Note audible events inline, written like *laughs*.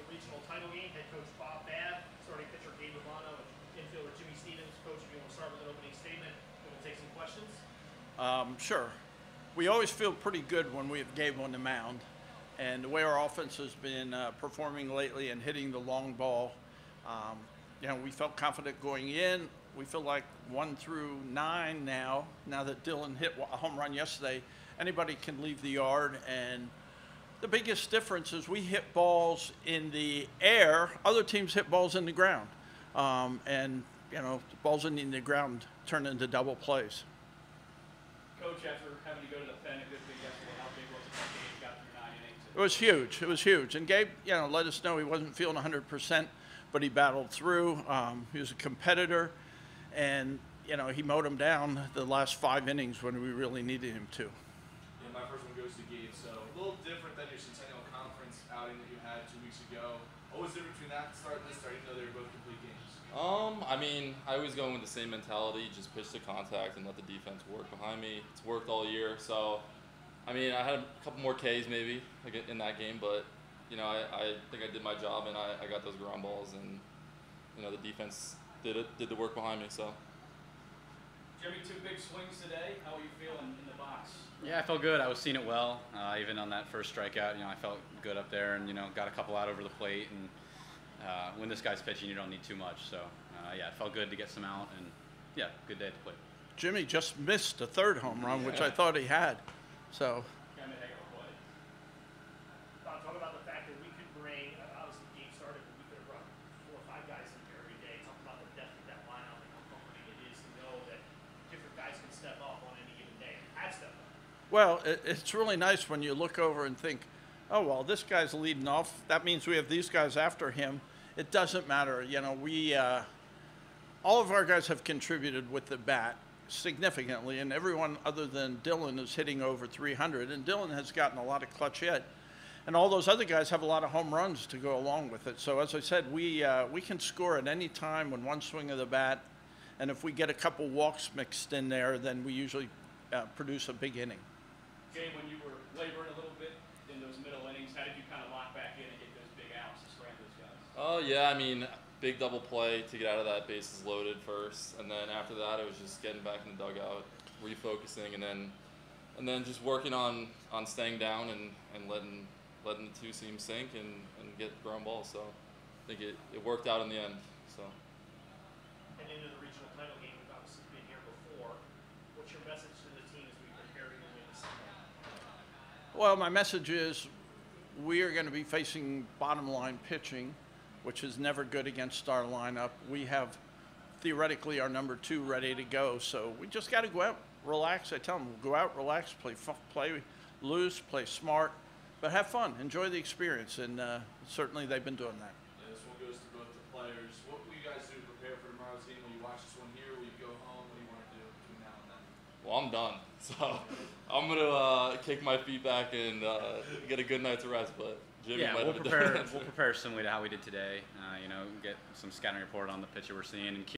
the regional title game. Head coach Bob Babb, starting pitcher Gabe Romano, infielder Jimmy Stevens. Coach, if you want to start with an opening statement, then we'll take some questions. Um, sure. We always feel pretty good when we have Gabe on the mound. And the way our offense has been uh, performing lately and hitting the long ball, um, you know, we felt confident going in. We feel like one through nine now, now that Dylan hit a home run yesterday, anybody can leave the yard. And the biggest difference is we hit balls in the air, other teams hit balls in the ground. Um, and, you know, balls in the ground turn into double plays. Coach, after having to go to the pen a good bit yesterday, how big was it that Gabe got through nine innings? It was huge. It was huge. And Gabe, you know, let us know he wasn't feeling 100%, but he battled through. Um, he was a competitor, and you know, he mowed him down the last five innings when we really needed him to. Yeah, Gabe. So a little different than your Centennial Conference outing that you had two weeks ago. What was the difference between that start and this start, even though they were both complete games? Um, I mean, I always go in with the same mentality, just pitch to contact and let the defense work behind me. It's worked all year, so I mean, I had a couple more Ks maybe in that game, but you know, I, I think I did my job and I, I got those ground balls and you know the defense did it did the work behind me. So Jimmy, two big swings today. How are you feeling in the box? Yeah, I felt good. I was seeing it well. Uh, even on that first strikeout, you know, I felt good up there, and you know, got a couple out over the plate. And uh, when this guy's pitching, you don't need too much. So uh, yeah, it felt good to get some out, and yeah, good day at the plate. Jimmy just missed a third home run, which I thought he had. So Kind of heck of a play. Bob, talk about the fact that we could bring, uh, obviously the game started, but we could have run four or five guys in here every day. Talk about the depth of that lineup and how comforting it is to know that different guys can step up on any given day. Have stepped up. Well, it, it's really nice when you look over and think, oh, well, this guy's leading off. That means we have these guys after him. It doesn't matter. You know, we, uh, all of our guys have contributed with the bat significantly, and everyone other than Dylan is hitting over 300. And Dylan has gotten a lot of clutch hit. And all those other guys have a lot of home runs to go along with it. So, as I said, we, uh, we can score at any time when one swing of the bat. And if we get a couple walks mixed in there, then we usually uh, produce a big inning. Gabe, when you were laboring a little bit in those middle innings, how did you kind of lock back in and get those big outs to scram those guys? oh yeah, I mean, big double play to get out of that bases loaded first, and then after that, it was just getting back in the dugout, refocusing, and then and then just working on on staying down and, and letting letting the two seams sink and, and get ground balls. So I think it, it worked out in the end. So. And into the regional title game, we've obviously been here before. What's your message to the team as we prepare to win the Sunday? Well, my message is we are going to be facing bottom line pitching, which is never good against our lineup. We have theoretically our number two ready to go, so we just got to go out, relax. I tell them, go out, relax, play, play loose, play smart, but have fun, enjoy the experience, and uh, certainly they've been doing that. Yeah, this one goes to both the players. What will you guys do to prepare for tomorrow's game? Will you watch this one here? Will you go home? What do you want to do between now and then? Well, I'm done. *laughs* So I'm gonna uh, kick my feet back and uh, get a good night's rest. But Jimmy yeah, might we'll prepare. we'll prepare similarly to how we did today. Uh, you know, get some scouting report on the pitcher we're seeing and.